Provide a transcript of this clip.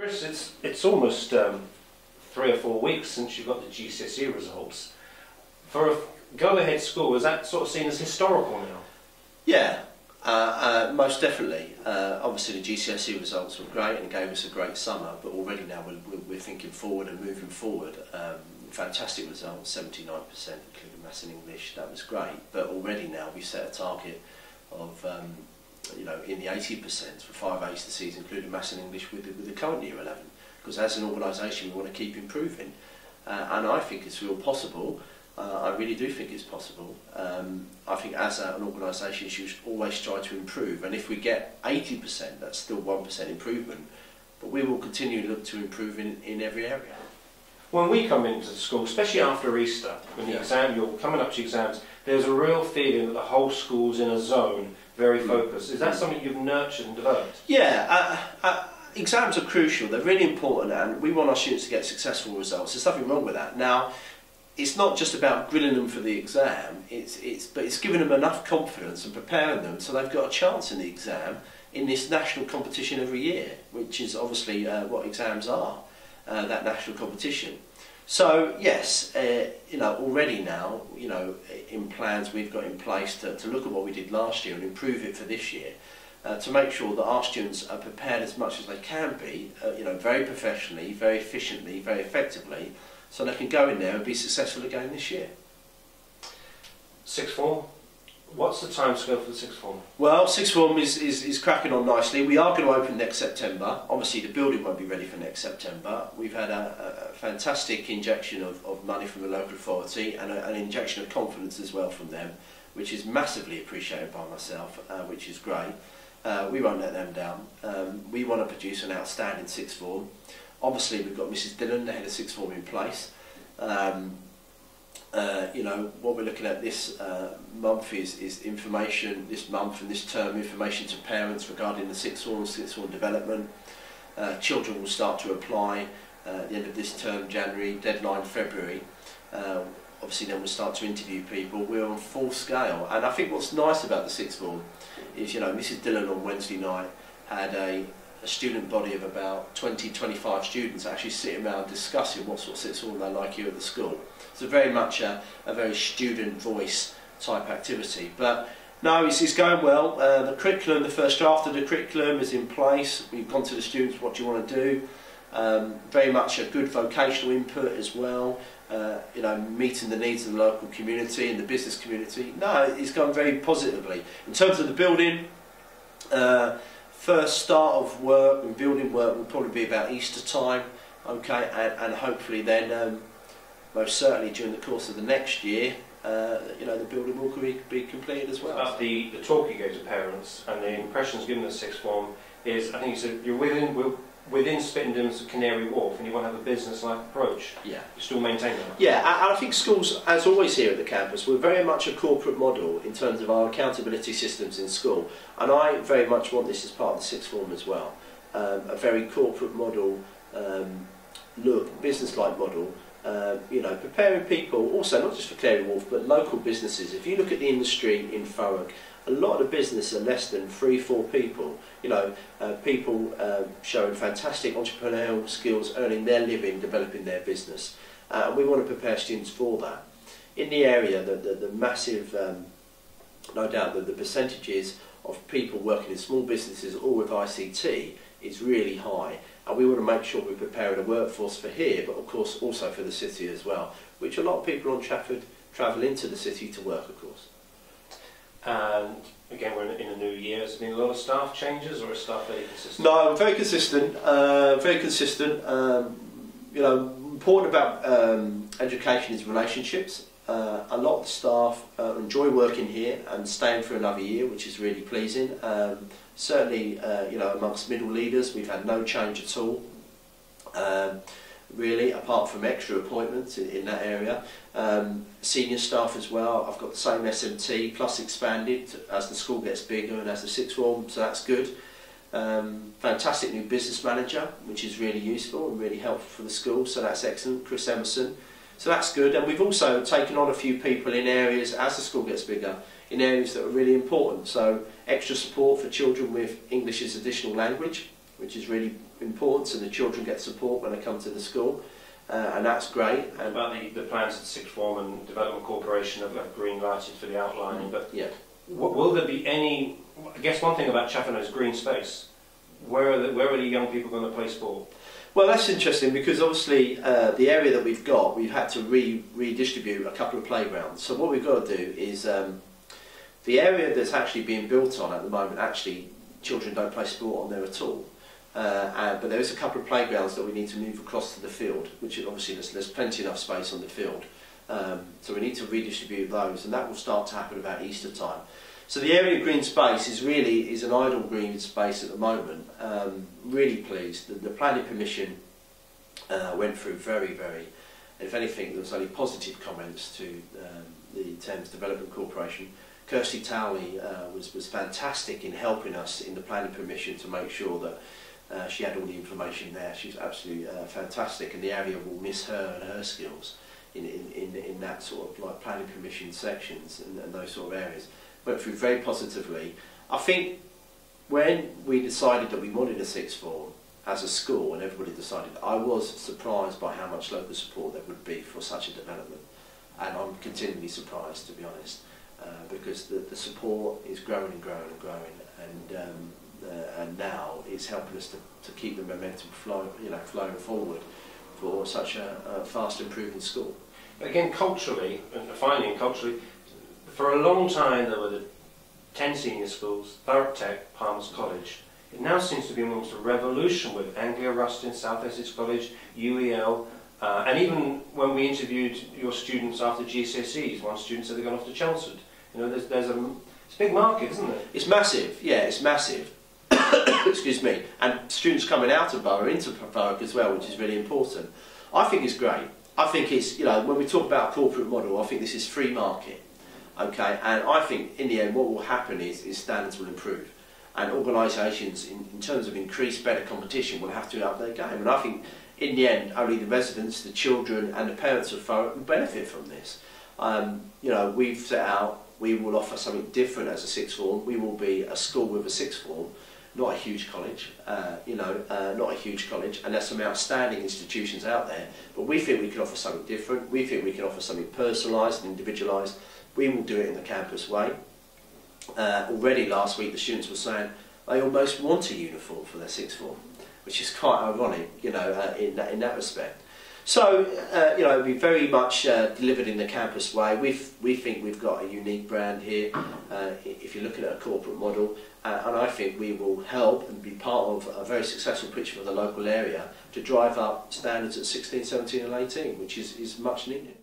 Chris, it's, it's almost um, three or four weeks since you got the GCSE results. For a go-ahead school, is that sort of seen as historical now? Yeah, uh, uh, most definitely. Uh, obviously, the GCSE results were great and gave us a great summer, but already now we're, we're thinking forward and moving forward. Um, fantastic results, 79%, including maths and English. That was great, but already now we set a target of um, you know in the 80% for five A's this season, including maths and English with the, with the current year 11. Because as an organisation, we want to keep improving, uh, and I think it's real possible. Uh, I really do think it's possible. Um, I think as a, an organisation, you should always try to improve. And if we get 80%, that's still 1% improvement. But we will continue to look to improve in, in every area. When we come into the school, especially after Easter, when the Yeah. exam, you're coming up to exams, there's a real feeling that the whole school's in a zone, very focused. Is that something you've nurtured and developed? Yeah, uh, uh, exams are crucial. They're really important, and we want our students to get successful results. There's nothing wrong with that. Now, it's not just about grilling them for the exam. It's it's but it's giving them enough confidence and preparing them so they've got a chance in the exam in this national competition every year, which is obviously uh, what exams are. Uh, that national competition. So yes, uh, you know already now, you know, in plans we've got in place to, to look at what we did last year and improve it for this year uh, to make sure that our students are prepared as much as they can be, uh, you know, very professionally, very efficiently, very effectively, so they can go in there and be successful again this year. Six form, what's the time scale for the sixth form? Well, sixth form is, is, is cracking on nicely. We are going to open next September. Obviously, the building won't be ready for next September. We've had a, a fantastic injection of, of money from the local authority and a, an injection of confidence as well from them, which is massively appreciated by myself, uh, which is great. Uh, we won't let them down. Um, we want to produce an outstanding sixth form. Obviously, we've got Mrs. Dillon, the head of sixth form, in place. Um, uh, you know, what we're looking at this uh, month is, is information, this month and this term, information to parents regarding the sixth form, sixth form development. Uh, children will start to apply uh, at the end of this term, January, deadline February. Uh, obviously then we'll start to interview people. We're on full scale. And I think what's nice about the sixth form is, you know, Mrs Dillon on Wednesday night had a, a student body of about 20, 25 students actually sitting around discussing what sort of sixth form they like here at the school. So very much a, a very student voice type activity. But no, it's, it's going well. Uh, the curriculum, the first draft of the curriculum is in place. We've gone to the students, what do you want to do? Um, very much a good vocational input as well. Uh, you know, meeting the needs of the local community and the business community. No, it's gone very positively. In terms of the building, uh, first start of work and building work will probably be about Easter time, okay, and, and hopefully then, um, most certainly during the course of the next year, uh, you know, the building will be, be completed as well. About the, the talk you gave to parents and the impressions given the sixth form is, I think you said, you're within, we're within Spittendon's Canary Wharf and you want to have a business-like approach. Yeah. You still maintain that? Yeah, and I think schools, as always here at the campus, we're very much a corporate model in terms of our accountability systems in school. And I very much want this as part of the sixth form as well. Um, a very corporate model, um, look, business-like model, uh, you know, preparing people, also not just for Canary Wharf, but local businesses. If you look at the industry in Thurrock, a lot of business are less than three, four people. You know, uh, people uh, showing fantastic entrepreneurial skills, earning their living, developing their business. Uh, and we want to prepare students for that. In the area, the, the, the massive, um, no doubt, that the percentages of people working in small businesses or with ICT is really high. And we want to make sure we're preparing a workforce for here, but of course also for the city as well, which a lot of people on Chafford travel into the city to work, of course. And again, we're in a new year. Has there been a lot of staff changes or is staff fairly consistent? No, I'm very consistent. Uh, very consistent. Um, you know, important about um, education is relationships. Uh, a lot of staff uh, enjoy working here and staying for another year, which is really pleasing. Um, certainly, uh, you know, amongst middle leaders, we've had no change at all. Really, apart from extra appointments in, in that area. Um, senior staff as well, I've got the same SMT plus expanded as the school gets bigger and as the sixth form, so that's good. Um, fantastic new business manager, which is really useful and really helpful for the school, so that's excellent, Chris Emerson. So that's good, and we've also taken on a few people in areas, as the school gets bigger, in areas that are really important. So extra support for children with English as additional language, which is really important, so the children get support when they come to the school, uh, and that's great. And And about the, the plans at Sixth Form and Development Corporation have, have green lighted for the outlining, but yeah, w- will there be any, I guess one thing about Chafford is green space. Where are the, where are the young people going to play sport? Well, that's interesting because obviously uh, the area that we've got, we've had to re- redistribute a couple of playgrounds. So what we've got to do is um, the area that's actually being built on at the moment, actually children don't play sport on there at all. Uh, but there is a couple of playgrounds that we need to move across to the field, which obviously there's, there's plenty enough space on the field. Um, so we need to redistribute those, and that will start to happen about Easter time. So the area of green space is really is an idle green space at the moment. Um, really pleased. The, the planning permission uh, went through very, very. If anything, there was only positive comments to um, the Thames Development Corporation. Kirsty Towley uh, was was fantastic in helping us in the planning permission to make sure that. Uh, she had all the information there. She was absolutely uh, fantastic, and the area will miss her and her skills in, in, in, in that sort of like planning permission sections and, and those sort of areas went through very positively. I think when we decided that we wanted a sixth form as a school and everybody decided, I was surprised by how much local support there would be for such a development. And I'm continually surprised, to be honest, uh, because the, the support is growing and growing and growing. And, um, uh, and now it's helping us to, to keep the momentum flow, you know, flowing forward for such a, a fast improving school. But again, culturally, and finding culturally, for a long time there were the 10 senior schools, Thurrock Tech, Palmer's College. It now seems to be almost a revolution with Anglia Ruskin, South Essex College, UEL, uh, and even when we interviewed your students after GCSEs, one student said they're gone off to Chelmsford. You know, there's, there's a, it's a big market, isn't it? It's massive, yeah, it's massive. Excuse me. And students coming out of Borough into Thurrock as well, which is really important. I think it's great. I think it's, you know, when we talk about a corporate model, I think this is free market. Okay, and I think in the end what will happen is, is standards will improve. And organisations, in, in terms of increased better competition, will have to up their game. And I think in the end, only the residents, the children and the parents of Thurrock will benefit from this. Um, you know, we've set out, we will offer something different as a sixth form. We will be a school with a sixth form, not a huge college, uh, you know, uh, not a huge college. And there's some outstanding institutions out there. But we think we can offer something different. We think we can offer something personalised and individualised. We will do it in the campus way. Uh, already last week, the students were saying they almost want a uniform for their sixth form, which is quite ironic, you know, uh, in, that, in that respect. So, uh, you know, be very much uh, delivered in the campus way. we we think we've got a unique brand here, uh, if you're looking at a corporate model, uh, and I think we will help and be part of a very successful pitch for the local area to drive up standards at 16, 17 and 18, which is, is much needed.